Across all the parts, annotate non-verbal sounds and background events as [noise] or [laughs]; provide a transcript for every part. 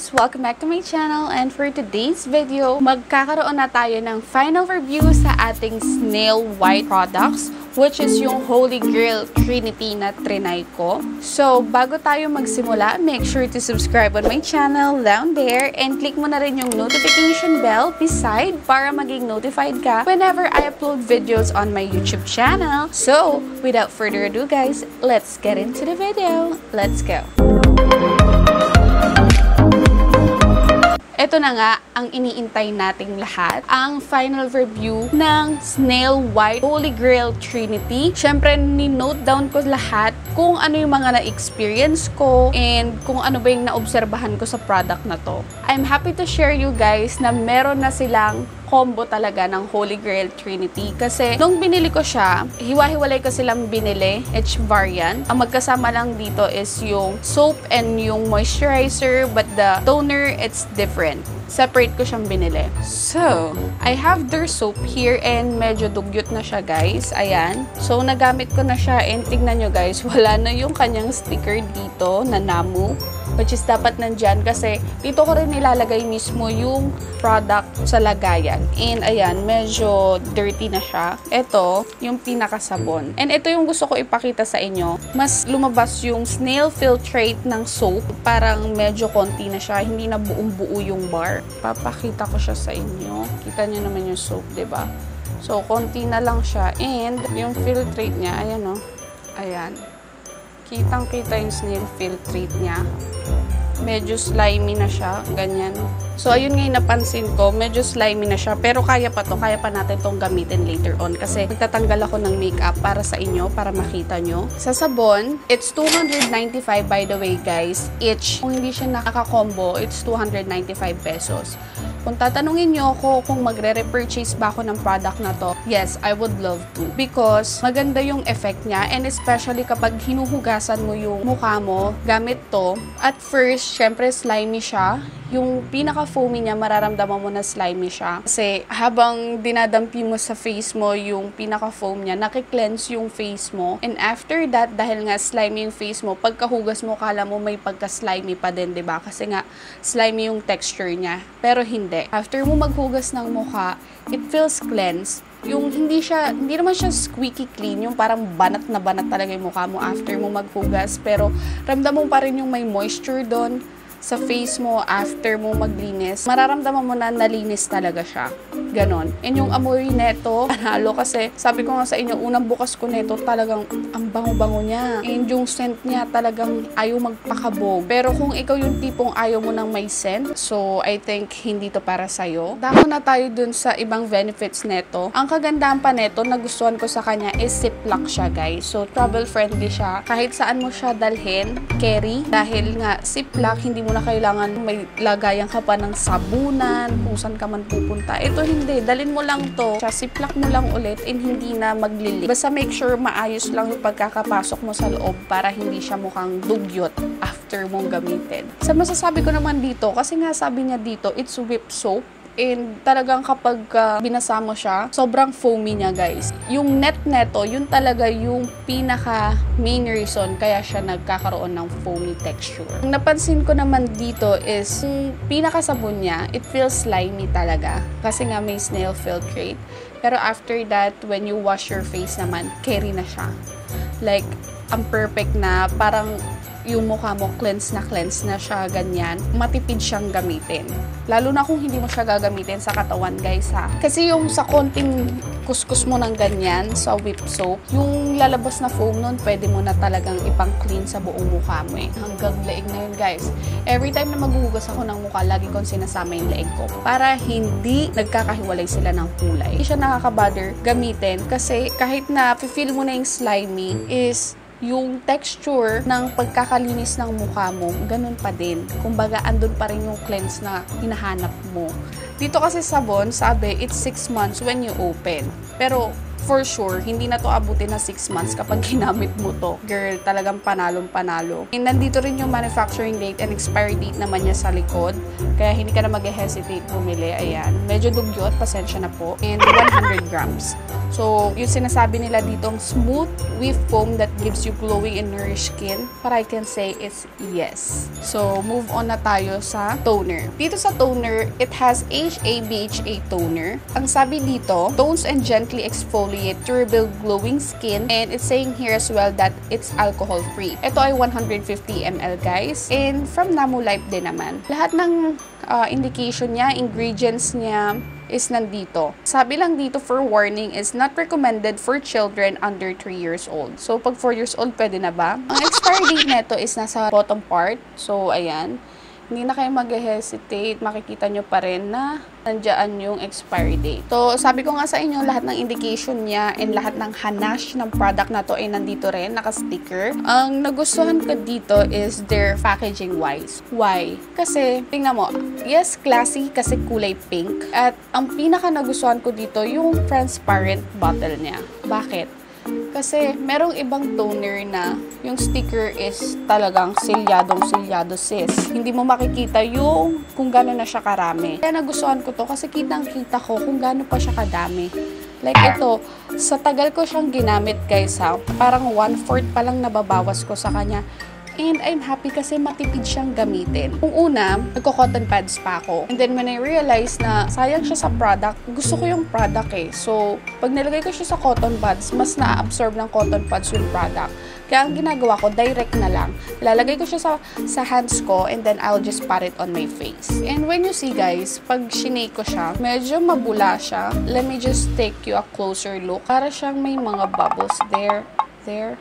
guys! Welcome back to my channel and for today's video, magkakaroon na tayo ng final review sa ating Snail White products which is yung Holy Grail Trinity na trinay ko. So, bago tayo magsimula, make sure to subscribe on my channel down there and click mo na rin yung notification bell beside para maging notified ka whenever I upload videos on my YouTube channel. So, without further ado guys, let's get into the video. Let's go! Ito na nga ang iniintay nating lahat, ang final review ng Snail White Holy Grail Trinity. Siyempre, ni-note down ko lahat kung ano yung mga na-experience ko and kung ano ba yung naobserbahan ko sa product na to. I'm happy to share you guys na meron na silang combo talaga ng Holy Grail Trinity. Kasi nung binili ko siya, hiwa-hiwalay ko silang binili, each variant. Ang magkasama lang dito is yung soap and yung moisturizer, but the toner, it's different. Separate ko siyang binili. So, I have their soap here and medyo dugyot na siya guys. Ayan. So, nagamit ko na siya and tignan nyo guys, [laughs] wala na yung kanyang sticker dito na Namu which is dapat nandyan kasi dito ko rin nilalagay mismo yung product sa lagayan. And ayan, medyo dirty na siya. Ito, yung pinakasabon. And ito yung gusto ko ipakita sa inyo. Mas lumabas yung snail filtrate ng soap. Parang medyo konti na siya. Hindi na buong buo yung bar. Papakita ko siya sa inyo. Kita nyo naman yung soap, ba diba? So, konti na lang siya. And yung filtrate niya, ayan o. Oh. Ayan. Kitang-kita yung snail filtrate niya medyo slimy na siya, ganyan. So, ayun nga yung napansin ko, medyo slimy na siya, pero kaya pa to, kaya pa natin tong gamitin later on kasi magtatanggal ako ng makeup para sa inyo, para makita nyo. Sa sabon, it's 295 by the way guys, each. Kung hindi siya nakaka-combo, it's 295 pesos. Kung tatanungin nyo ako kung magre-repurchase ba ako ng product na to, yes, I would love to. Because maganda yung effect niya and especially kapag hinuhugasan mo yung mukha mo gamit to, at first, syempre slimy siya yung pinaka-foamy niya, mararamdaman mo na slimy siya. Kasi habang dinadampi mo sa face mo yung pinaka-foam niya, nakiklense yung face mo. And after that, dahil nga slimy yung face mo, pagkahugas mo, kala mo may pagka-slimy pa din, ba diba? Kasi nga, slimy yung texture niya. Pero hindi. After mo maghugas ng mukha, it feels cleansed yung hindi siya, hindi naman siya squeaky clean, yung parang banat na banat talaga yung mukha mo after mo maghugas, pero ramdam mo pa rin yung may moisture doon, sa face mo after mo maglinis, mararamdaman mo na nalinis talaga siya. Ganon. And yung amoy neto, [laughs] panalo kasi sabi ko nga sa inyo, unang bukas ko neto, talagang ang bango-bango niya. And yung scent niya talagang ayaw magpakabog. Pero kung ikaw yung tipong ayaw mo ng may scent, so I think hindi to para sa'yo. Dako na tayo dun sa ibang benefits neto. Ang kagandahan pa neto, nagustuhan ko sa kanya is ziplock siya guys. So travel friendly siya. Kahit saan mo siya dalhin, carry. Dahil nga ziplock, hindi mo mo kailangan may lagayan ka pa ng sabunan, kung saan ka man pupunta. Ito hindi, dalin mo lang to, siplak mo lang ulit and hindi na maglili. Basta make sure maayos lang yung pagkakapasok mo sa loob para hindi siya mukhang dugyot after mong gamitin. Sa masasabi ko naman dito, kasi nga sabi niya dito, it's whip soap And talagang kapag uh, binasa mo siya, sobrang foamy niya guys. Yung net neto, yun talaga yung pinaka main reason kaya siya nagkakaroon ng foamy texture. Ang napansin ko naman dito is yung pinakasabon niya, it feels slimy talaga. Kasi nga may snail filtrate. Pero after that, when you wash your face naman, carry na siya. Like, ang perfect na parang yung mukha mo cleanse na cleanse na siya ganyan, matipid siyang gamitin. Lalo na kung hindi mo siya gagamitin sa katawan guys ha. Kasi yung sa konting kuskus mo ng ganyan sa whip soap, yung lalabas na foam nun, pwede mo na talagang ipang clean sa buong mukha mo eh. Hanggang leeg na yun guys. Every time na maghuhugas ako ng mukha, lagi kong sinasama yung leeg ko para hindi nagkakahiwalay sila ng kulay. Hindi siya nakaka-bother gamitin kasi kahit na feel mo na yung slimy is yung texture ng pagkakalinis ng mukha mo, ganun pa din. Kumbaga, andun pa rin yung cleanse na hinahanap mo. Dito kasi sabon, sabi, it's 6 months when you open. Pero, for sure, hindi na to abutin na 6 months kapag [laughs] ginamit mo to. Girl, talagang panalong panalo. And nandito rin yung manufacturing date and expiry date naman niya sa likod. Kaya hindi ka na mag-hesitate bumili. Ayan. Medyo dugyot, pasensya na po. And 100 grams. So, yung sinasabi nila ditong smooth with foam that gives you glowing and nourished skin, what I can say is yes. So, move on na tayo sa toner. Dito sa toner, it has HA BHA toner. Ang sabi dito, tones and gently exfoliate to rebuild glowing skin and it's saying here as well that it's alcohol free. Ito ay 150 ml guys. And from Namulife din naman. Lahat ng uh, indication niya, ingredients niya, is nandito. Sabi lang dito for warning is not recommended for children under 3 years old. So, pag 4 years old, pwede na ba? Ang expiry date nito is nasa bottom part. So, ayan hindi na kayo mag-hesitate. Makikita nyo pa rin na nandiyan yung expiry date. So, sabi ko nga sa inyo, lahat ng indication niya and lahat ng hanash ng product na to ay nandito rin, naka-sticker. Ang nagustuhan ko dito is their packaging wise. Why? Kasi, tingnan mo, yes, classy kasi kulay pink. At ang pinaka nagustuhan ko dito, yung transparent bottle niya. Bakit? Kasi merong ibang toner na yung sticker is talagang silyadong silyado sis. Hindi mo makikita yung kung gano'n na siya karami. Kaya nagustuhan ko to kasi kitang kita ko kung gano'n pa siya kadami. Like ito, sa tagal ko siyang ginamit guys ha, parang one-fourth pa lang nababawas ko sa kanya. And I'm happy kasi matipid siyang gamitin. Kung una, nagko-cotton pads pa ako. And then when I realized na sayang siya sa product, gusto ko yung product eh. So, pag nilagay ko siya sa cotton pads, mas na-absorb ng cotton pads yung product. Kaya ang ginagawa ko, direct na lang. Lalagay ko siya sa, sa hands ko and then I'll just pat it on my face. And when you see guys, pag shinake ko siya, medyo mabula siya. Let me just take you a closer look. Para siyang may mga bubbles there, there.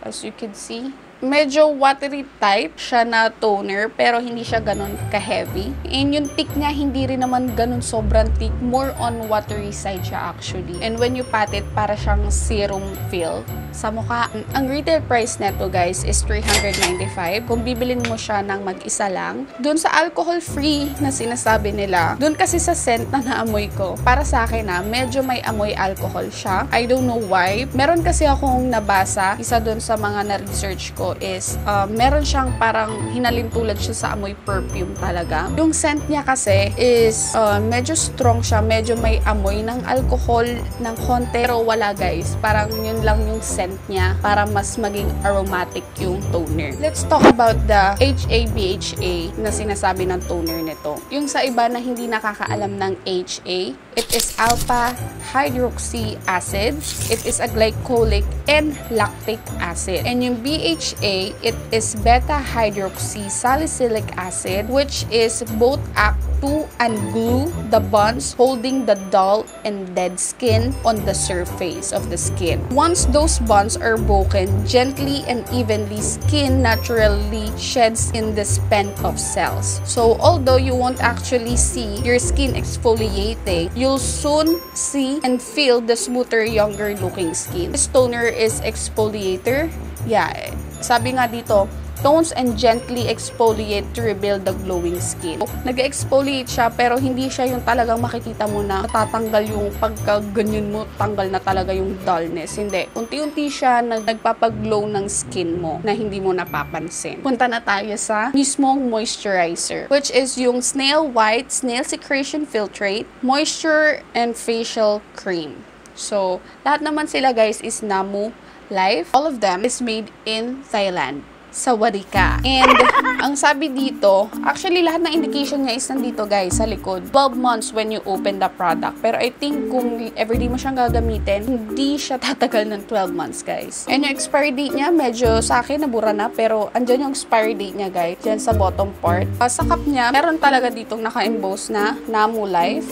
As you can see, medyo watery type siya na toner pero hindi siya ganun ka-heavy. And yung thick niya hindi rin naman ganun sobrang thick. More on watery side siya actually. And when you pat it, para siyang serum feel sa mukha. Ang retail price neto guys is 395. Kung bibilin mo siya ng mag-isa lang. Doon sa alcohol-free na sinasabi nila, doon kasi sa scent na naamoy ko, para sa akin na medyo may amoy alcohol siya. I don't know why. Meron kasi akong nabasa, isa doon sa mga na-research ko is uh, meron siyang parang hinalin tulad siya sa amoy perfume talaga. Yung scent niya kasi is uh, medyo strong siya, medyo may amoy ng alcohol ng konti. Pero wala guys, parang yun lang yung scent niya para mas maging aromatic yung toner. Let's talk about the HA-BHA na sinasabi ng toner nito. Yung sa iba na hindi nakakaalam ng HA, it is alpha hydroxy acid, it is a glycolic and lactic acid. And yung BHA, it is beta hydroxy salicylic acid which is both act to unglue the bonds holding the dull and dead skin on the surface of the skin. Once those bonds are broken, gently and evenly, skin naturally sheds in the spent of cells. So although you won't actually see your skin exfoliating, you'll soon see and feel the smoother, younger looking skin. This toner is exfoliator. Yeah, sabi nga dito, tones and gently exfoliate to rebuild the glowing skin. Nag-exfoliate siya pero hindi siya yung talagang makikita mo na tatanggal yung pagka ganyan mo, tanggal na talaga yung dullness. Hindi. Unti-unti siya na nagpapaglow ng skin mo na hindi mo napapansin. Punta na tayo sa mismong moisturizer which is yung Snail White Snail Secretion Filtrate Moisture and Facial Cream. So, lahat naman sila guys is Namu Life. All of them is made in Thailand sa Warika. And [laughs] ang sabi dito, actually lahat ng indication niya is nandito guys sa likod. 12 months when you open the product. Pero I think kung everyday mo siyang gagamitin, hindi siya [laughs] tatagal ng 12 months guys. And yung expiry date niya, medyo sa akin nabura na. Pero andyan yung expiry date niya guys. Diyan sa bottom part. Uh, sa cup niya, meron talaga ditong naka-emboss na Namu Life.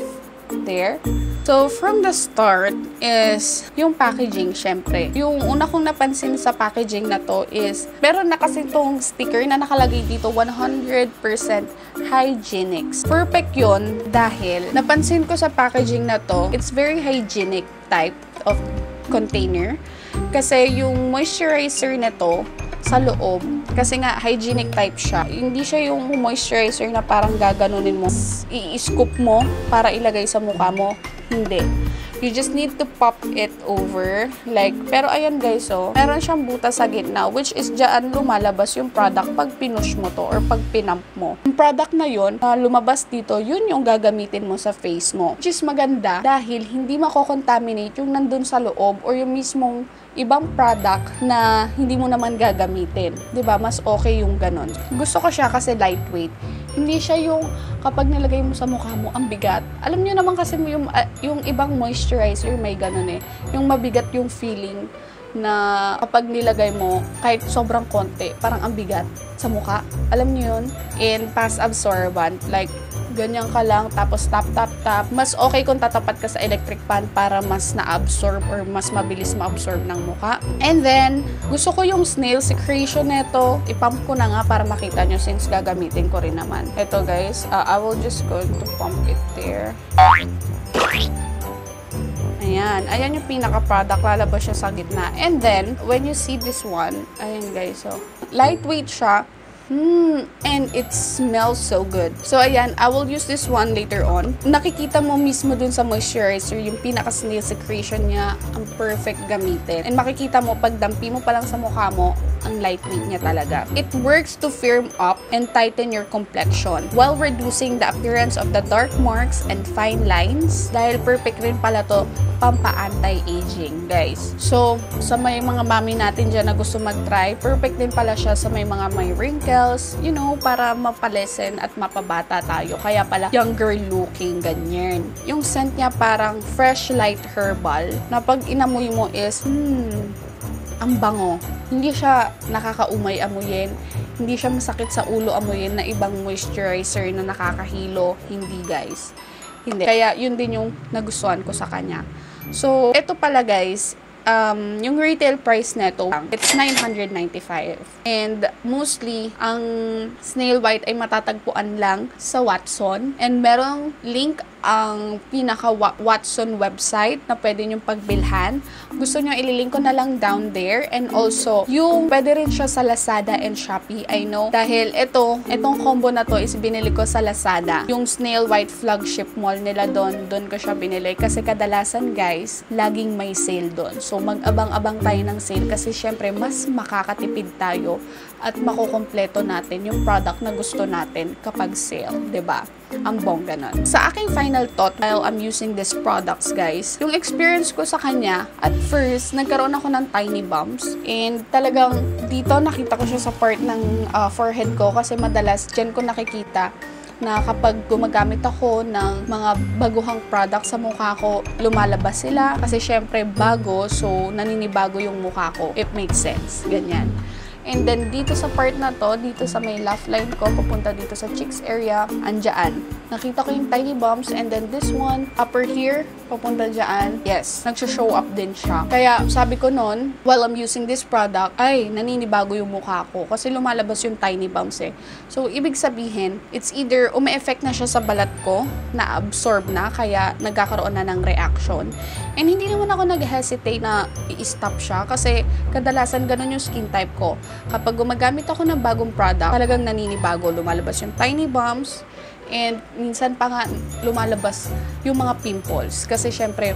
There. So, from the start is yung packaging, syempre. Yung una kong napansin sa packaging na to is, meron na kasi itong sticker na nakalagay dito, 100% hygienics. Perfect yun dahil napansin ko sa packaging na to, it's very hygienic type of container. Kasi yung moisturizer na to, sa loob. Kasi nga, hygienic type siya. Hindi siya yung moisturizer na parang gaganunin mo. I-scoop mo para ilagay sa mukha mo. Hindi. You just need to pop it over. Like, pero ayan guys, oh, meron siyang butas sa gitna, which is dyan lumalabas yung product pag pinush mo to or pag pinamp mo. Yung product na yun, na lumabas dito, yun yung gagamitin mo sa face mo. Which is maganda dahil hindi mako-contaminate yung nandun sa loob or yung mismong ibang product na hindi mo naman gagamitin. ba Mas okay yung ganun. Gusto ko siya kasi lightweight. Hindi siya yung kapag nilagay mo sa mukha mo, ang bigat. Alam niyo naman kasi yung, uh, yung ibang moisturizer may ganun eh. Yung mabigat yung feeling na kapag nilagay mo, kahit sobrang konti, parang ang bigat sa mukha. Alam niyo yun? And fast absorbent. Like, ganyan ka lang, tapos tap, tap, tap. Mas okay kung tatapat ka sa electric fan para mas na-absorb or mas mabilis ma-absorb ng muka. And then, gusto ko yung snail secretion nito. Ipump ko na nga para makita nyo since gagamitin ko rin naman. Ito guys, uh, I will just go to pump it there. Ayan. Ayan yung pinaka-product. Lalabas siya sa gitna. And then, when you see this one, ayan guys, so, lightweight siya. Hmm, and it smells so good. So, ayan, I will use this one later on. Nakikita mo mismo dun sa moisturizer, yung pinaka-snail secretion niya, ang perfect gamitin. And makikita mo, pag dampi mo pa lang sa mukha mo, ang lightweight niya talaga. It works to firm up and tighten your complexion while reducing the appearance of the dark marks and fine lines. Dahil perfect rin pala to pampa-anti-aging, guys. So, sa may mga mami natin dyan na gusto mag-try, perfect din pala siya sa may mga may wrinkles, you know, para mapalesen at mapabata tayo. Kaya pala, younger looking, ganyan. Yung scent niya parang fresh light herbal, na pag inamoy mo is, hmm, ang bango. Hindi siya nakakaumay amuyin. Hindi siya masakit sa ulo amuyin na ibang moisturizer na nakakahilo. Hindi guys. Hindi. Kaya yun din yung nagustuhan ko sa kanya. So, ito pala guys, um, yung retail price neto, it's 995. And mostly, ang snail white ay matatagpuan lang sa Watson. And merong link ang pinaka Watson website na pwede nyo pagbilhan. Gusto nyo, ililink ko na lang down there. And also, yung pwede rin siya sa Lazada and Shopee. I know. Dahil ito, itong combo na to is binili ko sa Lazada. Yung Snail White flagship mall nila doon, doon ko siya binili. Kasi kadalasan guys, laging may sale doon. So, mag-abang-abang tayo ng sale kasi syempre, mas makakatipid tayo at makukompleto natin yung product na gusto natin kapag sale, ba? Diba? Ang bongga nun. Sa aking final thought while I'm using these products, guys, yung experience ko sa kanya, at first, nagkaroon ako ng tiny bumps. And talagang dito nakita ko siya sa part ng uh, forehead ko kasi madalas dyan ko nakikita na kapag gumagamit ako ng mga baguhang product sa mukha ko, lumalabas sila. Kasi syempre bago, so naninibago yung mukha ko. It makes sense. Ganyan. And then, dito sa part na to, dito sa may laugh line ko, papunta dito sa cheeks area, andyan. Nakita ko yung tiny bumps. And then, this one, upper here, papunta dyan. Yes, nagsho-show up din siya. Kaya, sabi ko noon, while I'm using this product, ay, naninibago yung mukha ko. Kasi lumalabas yung tiny bumps eh. So, ibig sabihin, it's either umi-effect na siya sa balat ko, na-absorb na, kaya nagkakaroon na ng reaction. And hindi naman ako nag-hesitate na i-stop siya kasi kadalasan ganun yung skin type ko kapag gumagamit ako ng bagong product, talagang naninibago. Lumalabas yung tiny bumps, and minsan pa nga lumalabas yung mga pimples. Kasi syempre,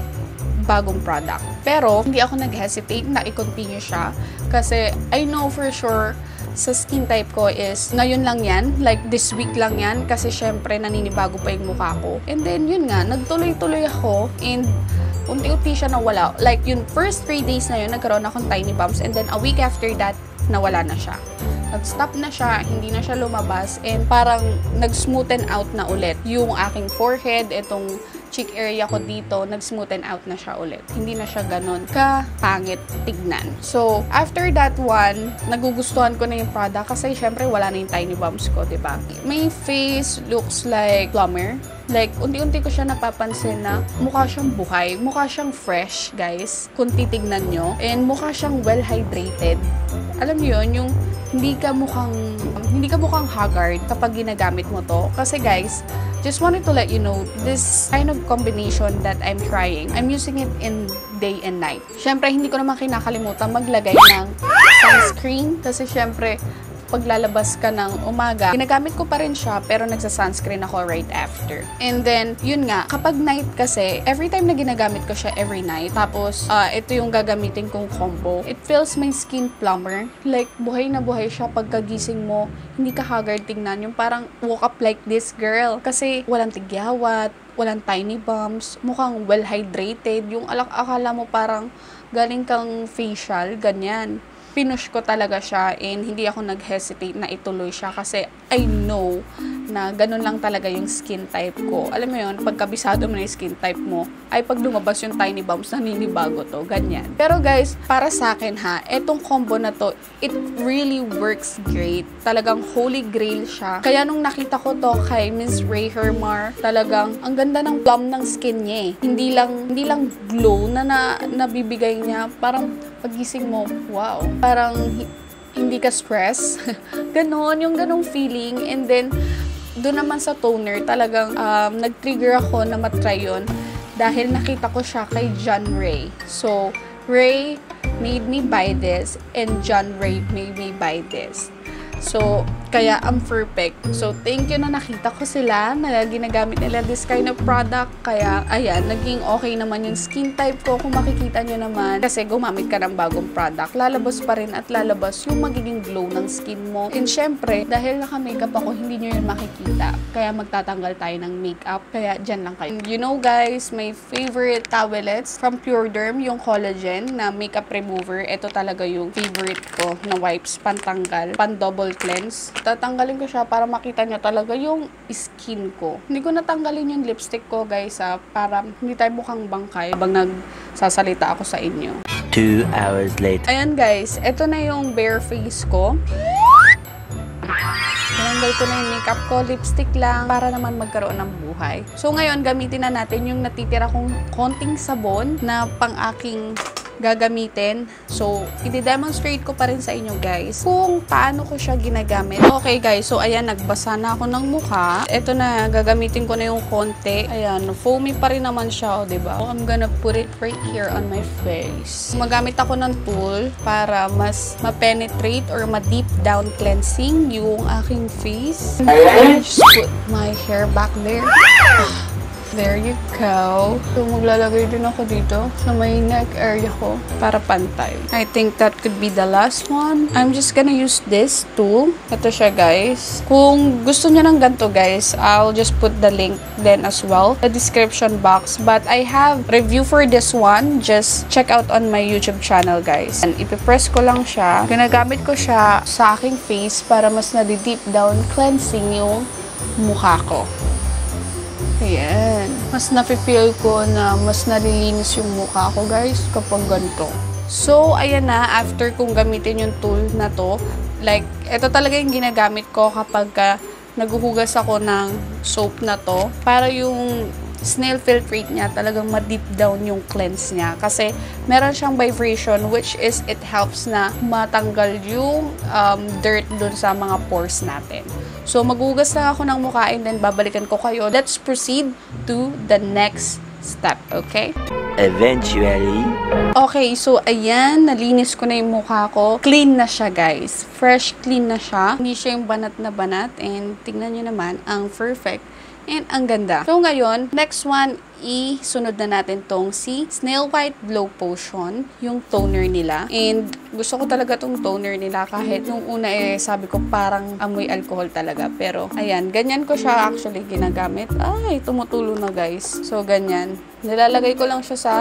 bagong product. Pero, hindi ako nag-hesitate na i-continue siya. Kasi, I know for sure, sa skin type ko is ngayon lang yan, like this week lang yan kasi syempre naninibago pa yung mukha ko. And then yun nga, nagtuloy-tuloy ako and unti-unti siya nawala. Like yung first 3 days na yun, nagkaroon akong tiny bumps and then a week after that, nawala na siya. Nag-stop na siya, hindi na siya lumabas, and parang nag-smoothen out na ulit. Yung aking forehead, itong cheek area ko dito, nag-smoothen out na siya ulit. Hindi na siya ganun ka-pangit tignan. So, after that one, nagugustuhan ko na yung product kasi syempre wala na yung tiny bumps ko, ba diba? My face looks like plumber. Like, unti-unti ko siya napapansin na mukha siyang buhay, mukha siyang fresh, guys, kung titignan nyo. And mukha siyang well-hydrated. Alam niyo yun, yung hindi ka mukhang hindi ka mukhang haggard kapag ginagamit mo to. Kasi guys, just wanted to let you know this kind of combination that I'm trying. I'm using it in day and night. Syempre, hindi ko naman kinakalimutan maglagay ng sunscreen kasi syempre, paglalabas ka ng umaga, ginagamit ko pa rin siya pero nagsa-sunscreen ako right after. And then, yun nga, kapag night kasi, every time na ginagamit ko siya every night, tapos uh, ito yung gagamitin kong combo, it feels my skin plumber. Like, buhay na buhay siya pagkagising mo, hindi ka haggard tingnan. Yung parang woke up like this girl. Kasi walang tigyawat, walang tiny bumps, mukhang well hydrated. Yung alak akala mo parang galing kang facial, ganyan pinush ko talaga siya and hindi ako nag-hesitate na ituloy siya kasi I know na ganun lang talaga yung skin type ko. Alam mo yun, pagkabisado mo na yung skin type mo, ay pag lumabas yung tiny bumps, naninibago to, ganyan. Pero guys, para sa akin ha, etong combo na to, it really works great. Talagang holy grail siya. Kaya nung nakita ko to kay Miss Ray Hermar, talagang ang ganda ng plum ng skin niya eh. Hindi lang, hindi lang glow na, na nabibigay niya, parang pagising mo, wow. Parang hindi ka stress. [laughs] ganon, yung ganong feeling. And then, doon naman sa toner, talagang um, nag-trigger ako na matry yun dahil nakita ko siya kay John Ray. So, Ray made me buy this and John Ray made me buy this. So, kaya ang perfect. So, thank you na nakita ko sila na ginagamit nila this kind of product. Kaya, ayan, naging okay naman yung skin type ko. Kung makikita nyo naman, kasi gumamit ka ng bagong product, lalabas pa rin at lalabas yung magiging glow ng skin mo. And syempre, dahil naka-makeup ako, hindi nyo yun makikita. Kaya magtatanggal tayo ng makeup. Kaya, dyan lang kayo. You know guys, my favorite towelettes from Pure Derm, yung collagen na makeup remover. Ito talaga yung favorite ko na wipes pantanggal, pan double cleanse. Tatanggalin ko siya para makita niya talaga yung skin ko. Hindi ko natanggalin yung lipstick ko, guys, ah, para hindi tayo mukhang bangkay habang nagsasalita ako sa inyo. Two hours later. Ayan, guys. Ito na yung bare face ko. Tinanggal ko na yung makeup ko, lipstick lang, para naman magkaroon ng buhay. So, ngayon, gamitin na natin yung natitira kong konting sabon na pang aking gagamitin. So, i-demonstrate ko pa rin sa inyo guys kung paano ko siya ginagamit. Okay guys, so ayan, nagbasa na ako ng mukha. Ito na, gagamitin ko na yung konti. Ayan, foamy pa rin naman siya, o oh, diba? So, I'm gonna put it right here on my face. Magamit ako ng tool para mas ma-penetrate or ma-deep down cleansing yung aking face. Just put my hair back there. There you go. So, maglalagay din ako dito sa may neck area ko para pantay. I think that could be the last one. I'm just gonna use this tool. Ito siya, guys. Kung gusto niyo ng ganito, guys, I'll just put the link then as well the description box. But I have review for this one. Just check out on my YouTube channel, guys. And ipipress ko lang siya. Ginagamit ko siya sa aking face para mas na-deep down cleansing yung mukha ko. Ayan. Mas nafe-feel ko na mas nalilinis yung mukha ko, guys, kapag ganito. So, ayan na, after kong gamitin yung tool na to, like, ito talaga yung ginagamit ko kapag uh, naghuhugas ako ng soap na to. Para yung snail filtrate niya, talagang ma-deep down yung cleanse niya. Kasi meron siyang vibration which is it helps na matanggal yung um, dirt dun sa mga pores natin. So magugas lang ako ng mukha and then babalikan ko kayo. Let's proceed to the next step, okay? Eventually. Okay, so ayan, nalinis ko na yung mukha ko. Clean na siya, guys. Fresh clean na siya. Hindi siya yung banat na banat. And tingnan nyo naman, ang perfect And ang ganda. So ngayon, next one, isunod na natin tong si Snail White Glow Potion, yung toner nila. And gusto ko talaga tong toner nila kahit nung una eh sabi ko parang amoy alcohol talaga. Pero ayan, ganyan ko siya actually ginagamit. Ay, tumutulo na guys. So ganyan. Nilalagay ko lang siya sa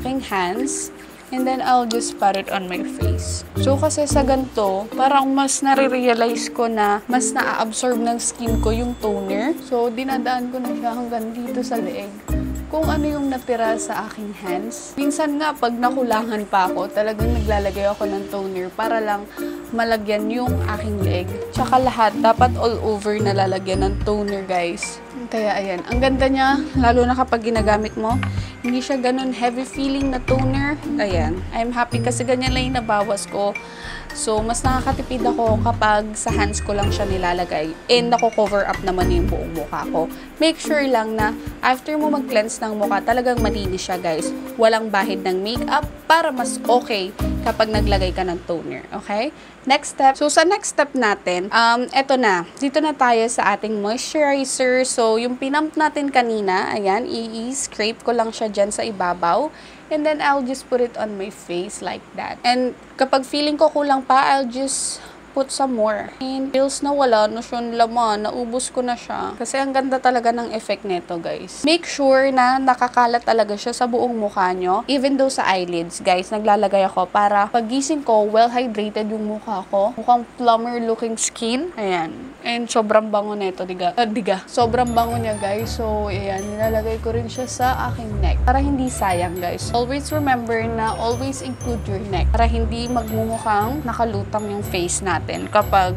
aking hands. And then, I'll just pat it on my face. So, kasi sa ganito, parang mas nare-realize ko na mas na-absorb ng skin ko yung toner. So, dinadaan ko na siya hanggang dito sa leeg kung ano yung natira sa aking hands. Minsan nga, pag nakulangan pa ako, talagang naglalagay ako ng toner para lang malagyan yung aking leg. Tsaka lahat, dapat all over na lalagyan ng toner, guys. Kaya ayan, ang ganda niya, lalo na kapag ginagamit mo. Hindi siya ganun heavy feeling na toner. Ayan, I'm happy kasi ganyan lang yung nabawas ko So, mas nakakatipid ako kapag sa hands ko lang siya nilalagay and nako-cover up naman yung buong mukha ko. Make sure lang na after mo mag-cleanse ng mukha, talagang malinis siya guys. Walang bahid ng makeup para mas okay kapag naglagay ka ng toner. Okay? Next step. So, sa next step natin, um, eto na. Dito na tayo sa ating moisturizer. So, yung pinump natin kanina, ayan, i-scrape ko lang siya dyan sa ibabaw. And then, I'll just put it on my face like that. And kapag feeling ko kulang pa, I'll just put some more. And feels na wala na siyang laman, naubos ko na siya. Kasi ang ganda talaga ng effect nito, guys. Make sure na nakakalat talaga siya sa buong mukha nyo. Even though sa eyelids, guys, naglalagay ako para pagising ko, well-hydrated yung mukha ko. Mukhang plumber looking skin. Ayan. And sobrang bango nito, diga. Uh, diga. Sobrang bango niya, guys. So, ayan, nilalagay ko rin siya sa aking neck. Para hindi sayang, guys. Always remember na always include your neck. Para hindi magmumukhang nakalutang yung face natin. Kapag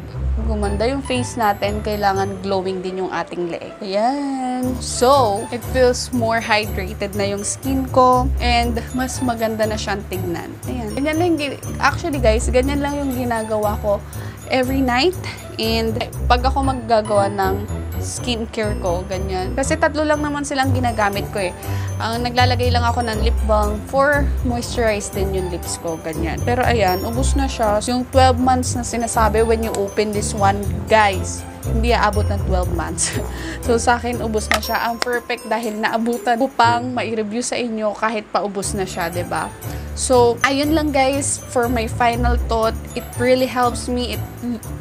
gumanda yung face natin, kailangan glowing din yung ating leeg. Ayan. So, it feels more hydrated na yung skin ko and mas maganda na siyang tignan. Ayan. Ganyan lang, actually guys, ganyan lang yung ginagawa ko every night. And pag ako maggagawa ng skincare ko, ganyan. Kasi tatlo lang naman silang ginagamit ko eh. Ang naglalagay lang ako ng lip balm for moisturize din yung lips ko, ganyan. Pero ayan, ubus na siya. Yung 12 months na sinasabi when you open this one, guys, hindi aabot ng 12 months. [laughs] so, sa akin, ubos na siya. Ang perfect dahil naabutan upang ma-review sa inyo kahit paubos na siya, ba So, ayun lang guys for my final thought. It really helps me. It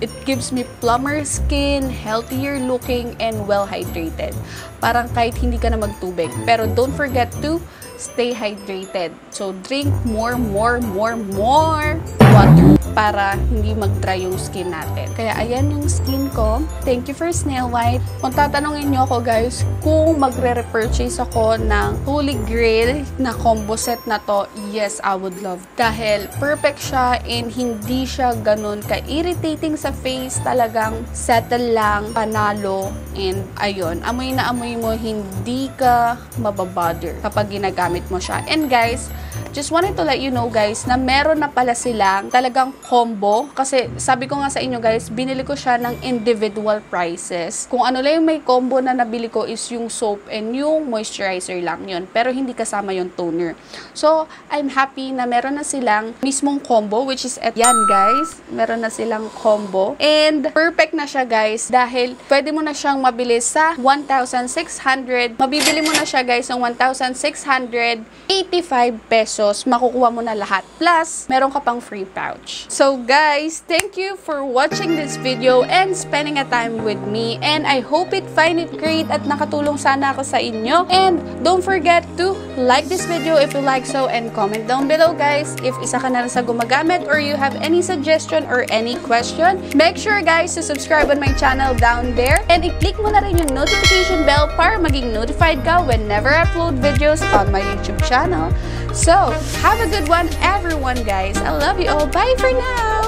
it gives me plumber skin, healthier looking, and well hydrated. Parang kahit hindi ka na magtubig. Pero don't forget to stay hydrated. So, drink more, more, more, more water para hindi mag-dry yung skin natin. Kaya, ayan yung skin ko. Thank you for Snail White. Kung tatanungin nyo ako, guys, kung magre-repurchase ako ng Holy Grail na combo set na to, yes, I would love. Dahil perfect siya and hindi siya ganun ka-irritating sa face. Talagang settle lang, panalo, and ayun, amoy na amoy mo, hindi ka mababother kapag ginagamit mo siya. And guys, just wanted to let you know guys na meron na pala silang talagang combo. Kasi sabi ko nga sa inyo guys binili ko siya ng individual prices. Kung ano lang yung may combo na nabili ko is yung soap and yung moisturizer lang yun. Pero hindi kasama yung toner. So I'm happy na meron na silang mismong combo which is at yan guys. Meron na silang combo. And perfect na siya guys dahil pwede mo na siyang mabili sa 1,600 mabibili mo na siya guys ng 1,685 pesos makukuha mo na lahat. Plus meron ka pang free pouch. So guys thank you for watching this video and spending a time with me. And I hope it find it great at nakatulong sana ako sa inyo. And don't forget to like this video if you like so and comment down below guys if isa ka na rin sa gumagamit or you have any suggestion or any question. Make sure guys to subscribe on my channel down there. And i-click mo na rin yung notification bell para maging notified ka whenever I upload videos on my YouTube channel. So have a good one everyone guys. I love you all. Bye for now